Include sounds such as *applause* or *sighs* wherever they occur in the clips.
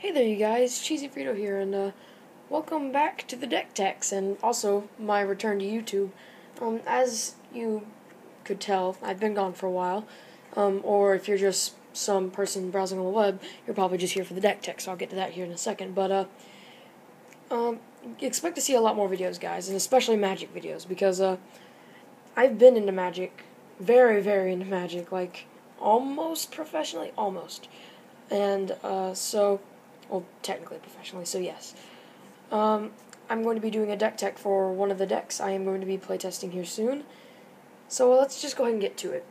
Hey there, you guys. Cheezy Frito here, and uh, welcome back to the Deck Techs, and also my return to YouTube. Um, as you could tell, I've been gone for a while, um, or if you're just some person browsing on the web, you're probably just here for the Deck Techs. So I'll get to that here in a second. But uh, um, expect to see a lot more videos, guys, and especially Magic videos, because uh, I've been into Magic, very, very into Magic, like almost professionally, almost, and uh, so well, technically professionally, so yes. Um, I'm going to be doing a deck tech for one of the decks I am going to be playtesting here soon. So let's just go ahead and get to it.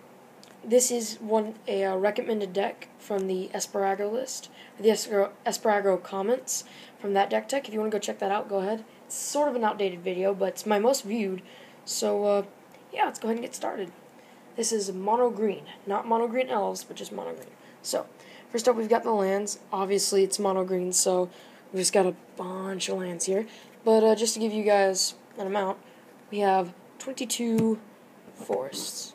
This is one a uh, recommended deck from the Esperago list, the Esperago comments from that deck tech. If you want to go check that out, go ahead. It's sort of an outdated video, but it's my most viewed. So uh, yeah, let's go ahead and get started. This is mono green, not mono green elves, but just mono green. So First up, we've got the lands. Obviously, it's mono green, so we've just got a bunch of lands here. But uh, just to give you guys an amount, we have 22 forests.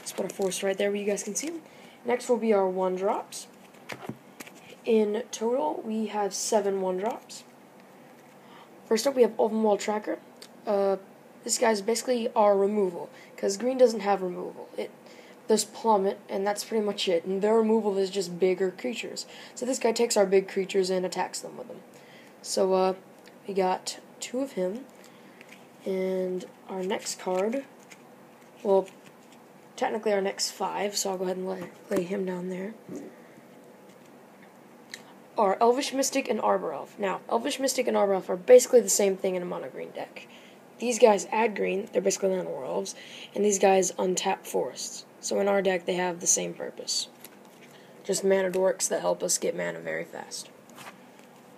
Let's put a forest right there where you guys can see them. Next will be our one drops. In total, we have seven one drops. First up, we have Ulvenwald Tracker. Uh, this guy's basically our removal, because green doesn't have removal. It this plummet, and that's pretty much it. And their removal is just bigger creatures. So this guy takes our big creatures and attacks them with them. So uh, we got two of him, and our next card, well, technically our next five, so I'll go ahead and lay, lay him down there, are Elvish Mystic and Arbor Elf. Now, Elvish Mystic and Arbor Elf are basically the same thing in a mono green deck. These guys add green, they're basically Llanowar Elves, and these guys untap forests. So in our deck, they have the same purpose. Just mana dorks that help us get mana very fast.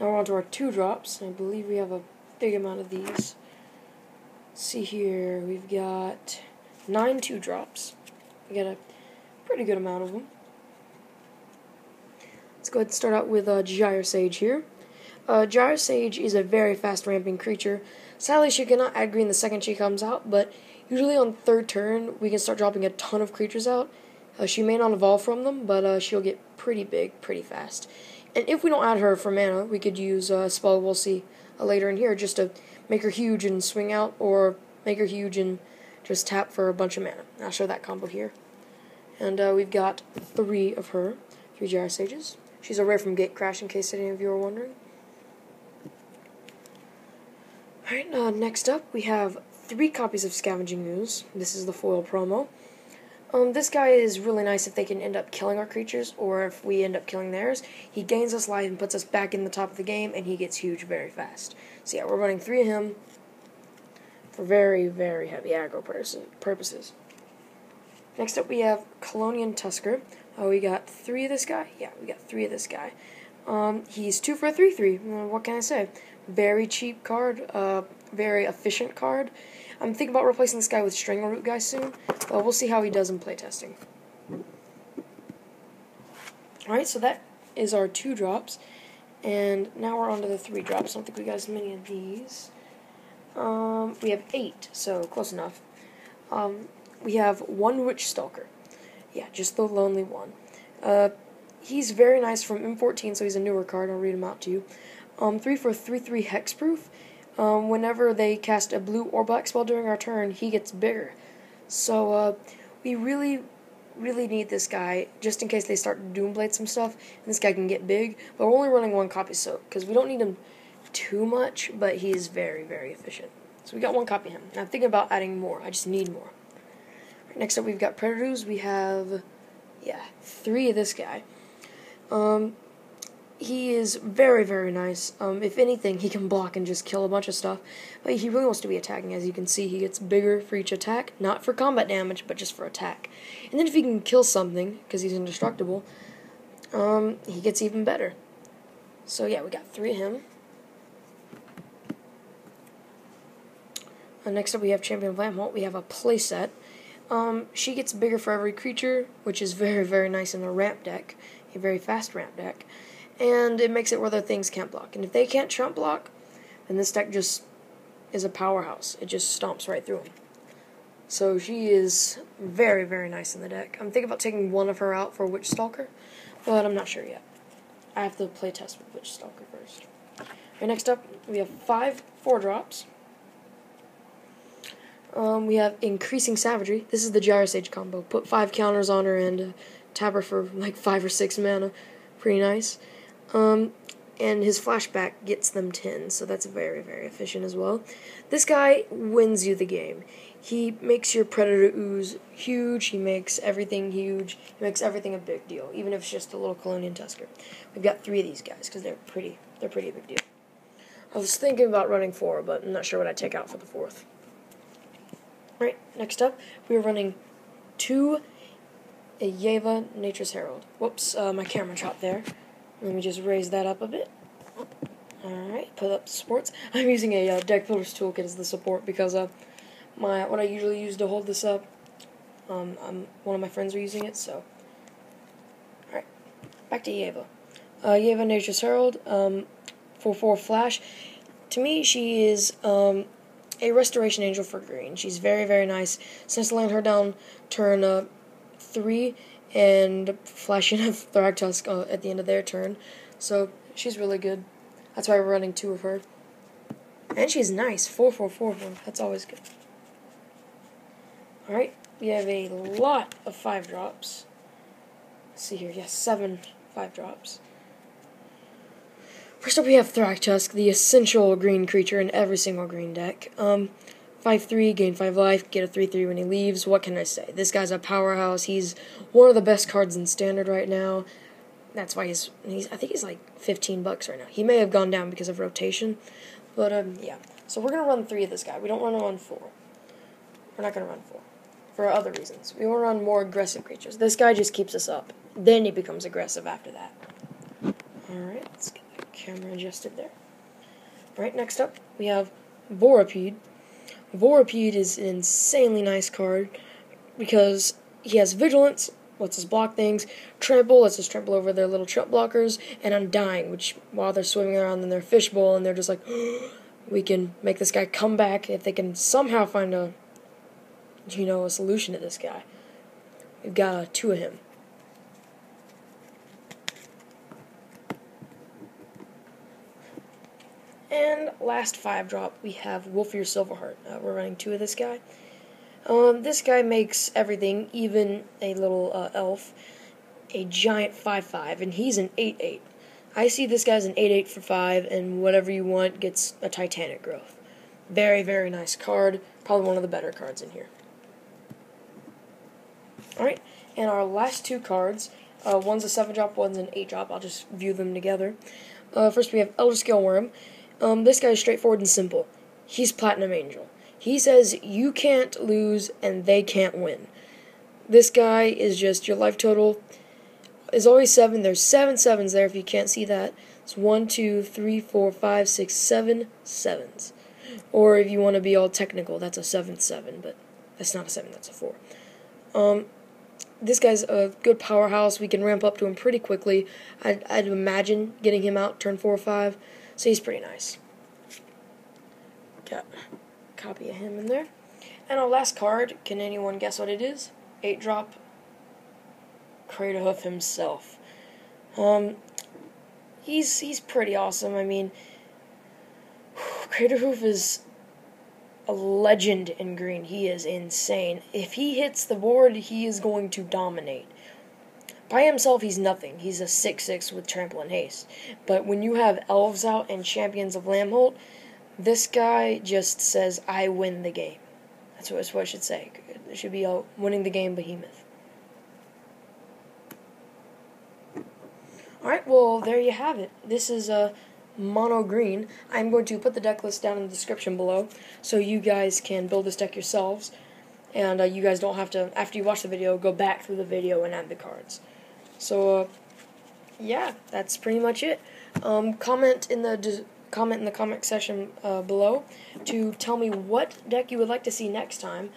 Now we're on to our two drops. I believe we have a big amount of these. Let's see here, we've got nine two drops. We got a pretty good amount of them. Let's go ahead and start out with uh, Gyre Sage here. Uh, Gyre Sage is a very fast ramping creature. Sadly, she cannot add green the second she comes out, but Usually on third turn, we can start dropping a ton of creatures out. Uh, she may not evolve from them, but uh, she'll get pretty big pretty fast. And if we don't add her for mana, we could use uh, Spell We'll see uh, later in here just to make her huge and swing out, or make her huge and just tap for a bunch of mana. I'll show that combo here. And uh, we've got three of her, three Gyre Sages. She's a rare from Gatecrash, in case any of you are wondering. Alright, uh, next up we have three copies of Scavenging Ooze. This is the foil promo. Um, this guy is really nice if they can end up killing our creatures, or if we end up killing theirs. He gains us life and puts us back in the top of the game, and he gets huge very fast. So yeah, we're running three of him for very, very heavy aggro purposes. Next up, we have Kalonian Tusker. Oh, we got three of this guy? Yeah, we got three of this guy. Um, he's two for a 3-3. Uh, what can I say? Very cheap card, uh, very efficient card. I'm thinking about replacing this guy with Strangleroot Geist soon, but we'll see how he does in playtesting. Alright, so that is our two drops, and now we're on to the three drops. I don't think we got as many of these. Um, we have eight, so close enough. Um, we have one Witchstalker. Yeah, just the lonely one. Uh, he's very nice from M14, so he's a newer card. I'll read him out to you. Um, 3 for 3 3 hexproof. Um, whenever they cast a blue or black spell during our turn, he gets bigger. So, uh, we really, really need this guy just in case they start to Doomblade some stuff, and this guy can get big. But we're only running one copy, so, because we don't need him too much, but he is very, very efficient. So we got one copy of him. And I'm thinking about adding more. I just need more. Right, next up, we've got Predator Ooze. We have, yeah, three of this guy. Um, he is very, very nice. Um, if anything, he can block and just kill a bunch of stuff. But he really wants to be attacking. As you can see, he gets bigger for each attack. Not for combat damage, but just for attack. And then if he can kill something, because he's indestructible, um, he gets even better. So yeah, we got three of him. Uh, next up, we have Champion of Lambholt. We have a playset. Um, she gets bigger for every creature, which is very, very nice in a ramp deck. A very fast ramp deck and it makes it where their things can't block. And if they can't chump block, then this deck just is a powerhouse. It just stomps right through them. So she is very, very nice in the deck. I'm thinking about taking one of her out for Witchstalker, but I'm not sure yet. I have to play test with Witchstalker first. Right, next up, we have five four drops. Um, we have Increasing Savagery. This is the Gyre Sage combo. Put five counters on her and her for like five or six mana. Pretty nice. Um, and his flashback gets them 10, so that's very, very efficient as well. This guy wins you the game. He makes your Predator ooze huge, he makes everything huge, he makes everything a big deal, even if it's just a little Kalonian Tusker. We've got three of these guys, because they're pretty, they're pretty big deal. I was thinking about running four, but I'm not sure what I'd take out for the fourth. Right, next up, we are running two Yeva Nature's Herald. Whoops, uh, my camera dropped there. Let me just raise that up a bit. Alright, put up supports. *laughs* I'm using a uh, deck builder's toolkit as the support because uh, my what I usually use to hold this up, um, I'm, one of my friends are using it, so. Alright, back to Yeva. Uh, Yeva Nature's Herald, um, 4-4 Flash. To me, she is um, a Restoration Angel for green. She's very, very nice. Since laying her down turn uh, 3, and flashing *laughs* a Thragtusk uh, at the end of their turn. So she's really good. That's why we're running two of her. And she's nice. 4 4 4 4. That's always good. Alright, we have a lot of 5 drops. Let's see here. Yes, 7 5 drops. First up, we have Thragtusk, the essential green creature in every single green deck. Um, 5-3, gain 5 life, get a 3-3 when he leaves. What can I say? This guy's a powerhouse. He's one of the best cards in Standard right now. That's why he's, he's I think he's like 15 bucks right now. He may have gone down because of rotation. But, um, yeah. So we're going to run 3 of this guy. We don't want to run 4. We're not going to run 4. For other reasons. We want to run more aggressive creatures. This guy just keeps us up. Then he becomes aggressive after that. Alright, let's get the camera adjusted there. Alright, next up, we have Vorapede. Vorapede is an insanely nice card because he has Vigilance, lets us block things, Trample, lets us trample over their little chump blockers, and Undying, which while they're swimming around in their fishbowl and they're just like, *gasps* we can make this guy come back if they can somehow find a, you know, a solution to this guy. We've got uh, two of him. And last five drop, we have Wolfir Silverheart. Uh, we're running two of this guy. Um, this guy makes everything, even a little uh, elf, a giant 5-5, and he's an 8-8. I see this guy's an 8-8 for 5, and whatever you want gets a Titanic growth. Very, very nice card. Probably one of the better cards in here. Alright, and our last two cards, uh, one's a 7 drop, one's an 8 drop. I'll just view them together. Uh, first, we have Elderscale Wurm. Um, this guy's straightforward and simple. He's Platinum Angel. He says you can't lose and they can't win. This guy is just your life total is always seven. There's seven sevens there if you can't see that. It's one, two, three, four, five, six, seven sevens. Or if you want to be all technical, that's a seventh seven, but that's not a seven, that's a four. Um, this guy's a good powerhouse. We can ramp up to him pretty quickly. I'd, I'd imagine getting him out turn four or five. So he's pretty nice. Got a copy of him in there. And our last card, can anyone guess what it is? 8 drop. Craterhoof himself. Um, he's he's pretty awesome. I mean, *sighs* Craterhoof is a legend in green. He is insane. If he hits the board, he is going to dominate. By himself, he's nothing. He's a 6-6 with trample and haste. But when you have elves out and champions of Lambholt, this guy just says, I win the game. That's what, that's what I should say. It should be a winning the game behemoth. Alright, well, there you have it. This is a mono green. I'm going to put the deck list down in the description below so you guys can build this deck yourselves. And uh, you guys don't have to, after you watch the video, go back through the video and add the cards. So, uh, yeah, that's pretty much it. Um, comment in the comment in the comment section uh, below to tell me what deck you would like to see next time,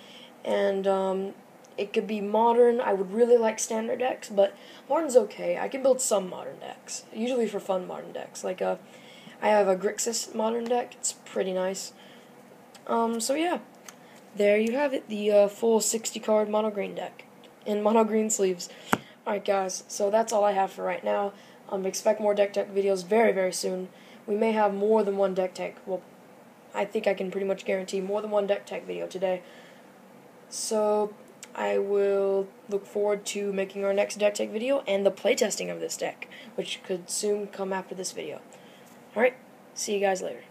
and um, it could be modern. I would really like standard decks, but modern's okay. I can build some modern decks, usually for fun modern decks. Like uh, I have a Grixis modern deck. It's pretty nice. Um, so yeah, there you have it. The uh, full 60 card mono green deck in mono green sleeves. Alright guys, so that's all I have for right now. Um, expect more deck tech videos very, very soon. We may have more than one deck tech. Well, I think I can pretty much guarantee more than one deck tech video today. So, I will look forward to making our next deck tech video and the playtesting of this deck, which could soon come after this video. Alright, see you guys later.